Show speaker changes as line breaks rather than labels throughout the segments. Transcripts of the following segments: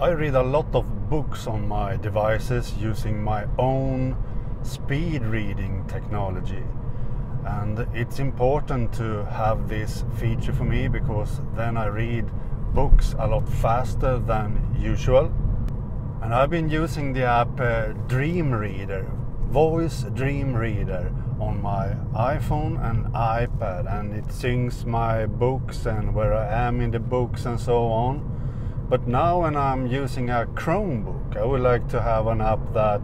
I read a lot of books on my devices using my own speed reading technology. And it's important to have this feature for me because then I read books a lot faster than usual. And I've been using the app uh, Dream Reader, Voice Dream Reader on my iPhone and iPad and it syncs my books and where I am in the books and so on. But now when I'm using a Chromebook, I would like to have an app that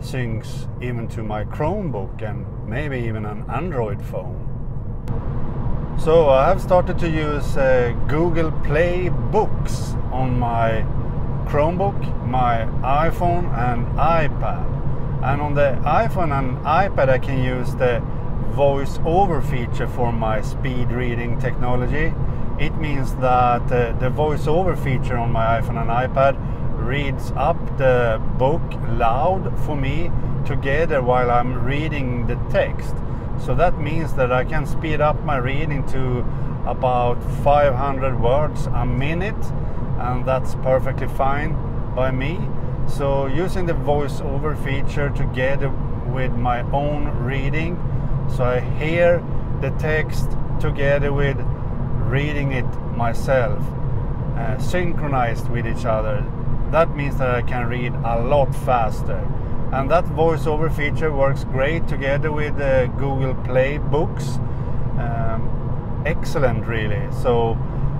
syncs even to my Chromebook and maybe even an Android phone. So I have started to use uh, Google Play Books on my Chromebook, my iPhone and iPad. And on the iPhone and iPad I can use the voice over feature for my speed reading technology it means that uh, the voiceover feature on my iPhone and iPad reads up the book loud for me together while I'm reading the text. So that means that I can speed up my reading to about 500 words a minute, and that's perfectly fine by me. So using the voiceover feature together with my own reading, so I hear the text together with reading it myself, uh, synchronized with each other, that means that I can read a lot faster. And that voiceover feature works great together with uh, Google Play Books. Um, excellent, really. So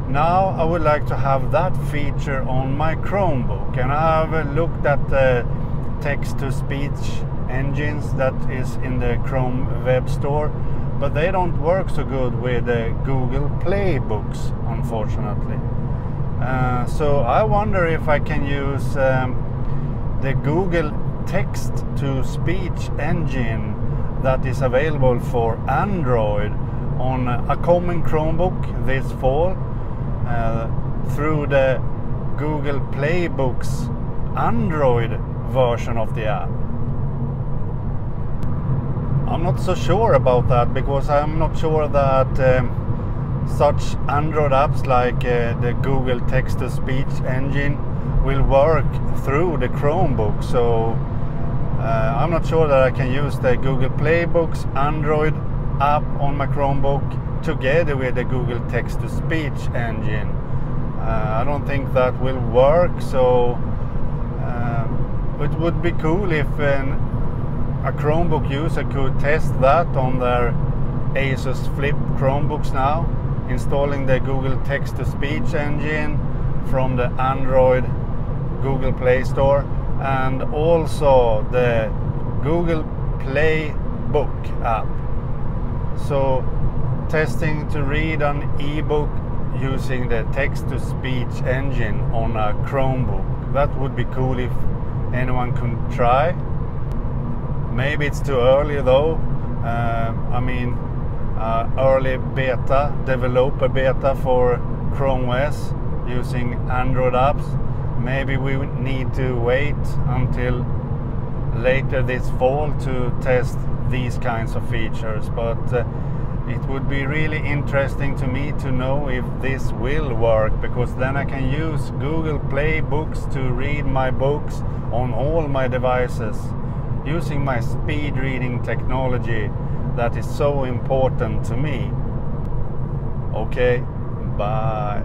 now I would like to have that feature on my Chromebook. And I have looked at the text to speech engines that is in the Chrome Web Store but they don't work so good with uh, Google Play Books, unfortunately. Uh, so I wonder if I can use um, the Google text to speech engine that is available for Android on a common Chromebook this fall uh, through the Google Play Books Android version of the app. I'm not so sure about that because I'm not sure that um, such Android apps like uh, the Google text to speech engine will work through the Chromebook. So uh, I'm not sure that I can use the Google Playbooks Android app on my Chromebook together with the Google text to speech engine. Uh, I don't think that will work. So uh, it would be cool if an a Chromebook user could test that on their Asus Flip Chromebooks now, installing the Google text-to-speech engine from the Android Google Play Store and also the Google Play Book app. So testing to read an ebook using the text-to-speech engine on a Chromebook. That would be cool if anyone can try. Maybe it's too early though. Uh, I mean, uh, early beta, developer beta for Chrome OS using Android apps. Maybe we need to wait until later this fall to test these kinds of features. But uh, it would be really interesting to me to know if this will work because then I can use Google Play Books to read my books on all my devices using my speed reading technology that is so important to me. Okay, bye.